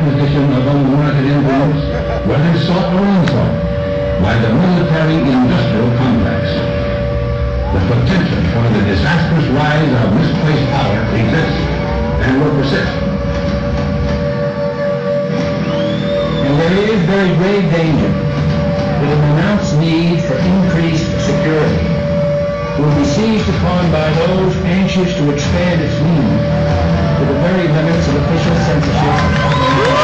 acquisition of unwanted influence, whether sought or unsought, by the military-industrial complex. The potential for the disastrous rise of misplaced power exists and will persist. And there is very grave danger that an announced need for increased security will be seized upon by those anxious to expand its meaning to the very limits of official censorship.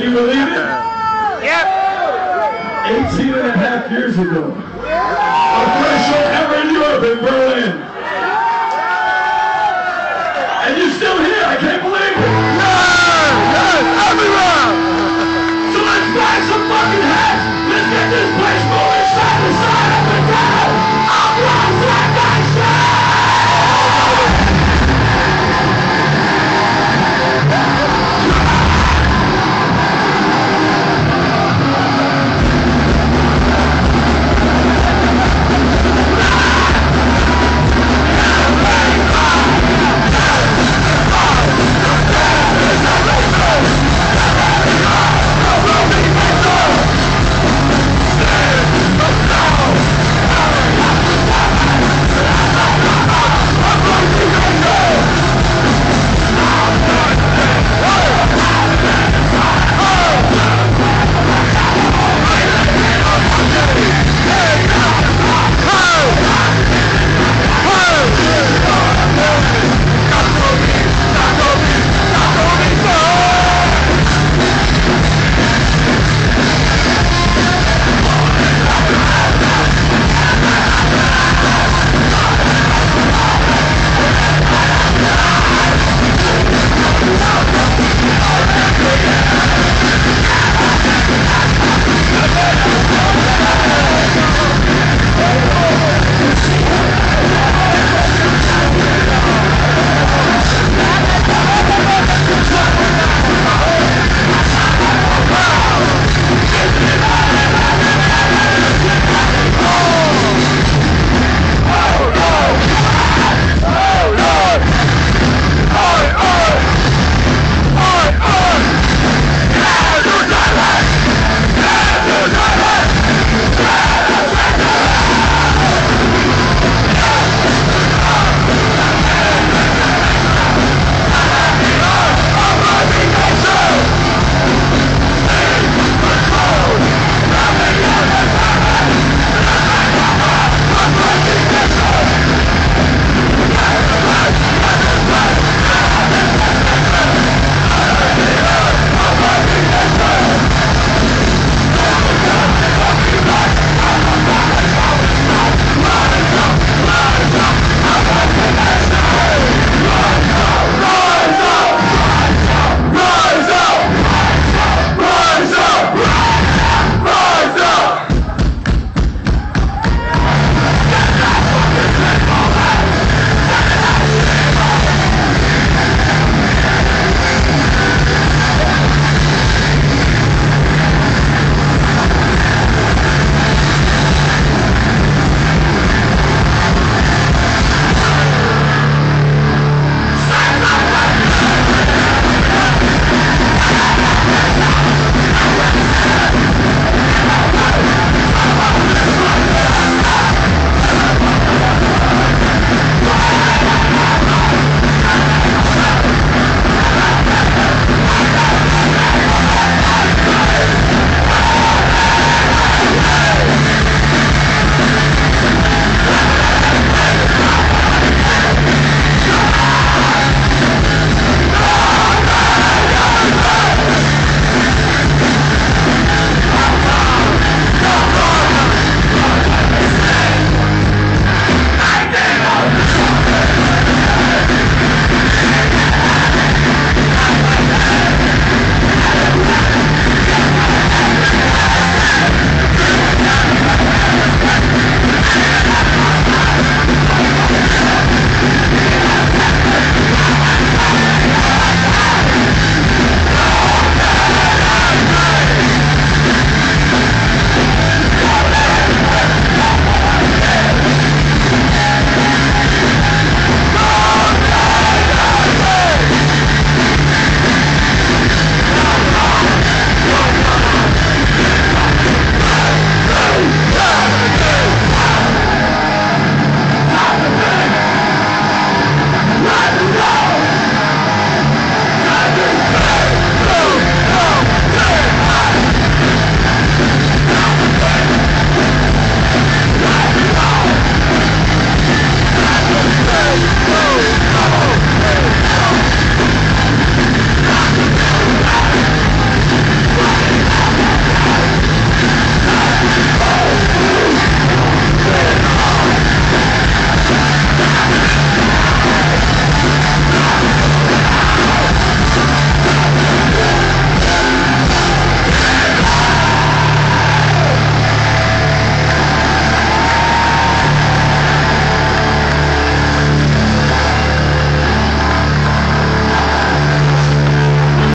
Believe it? Yep. 18 and a half years ago. Our first show ever in Europe in Berlin.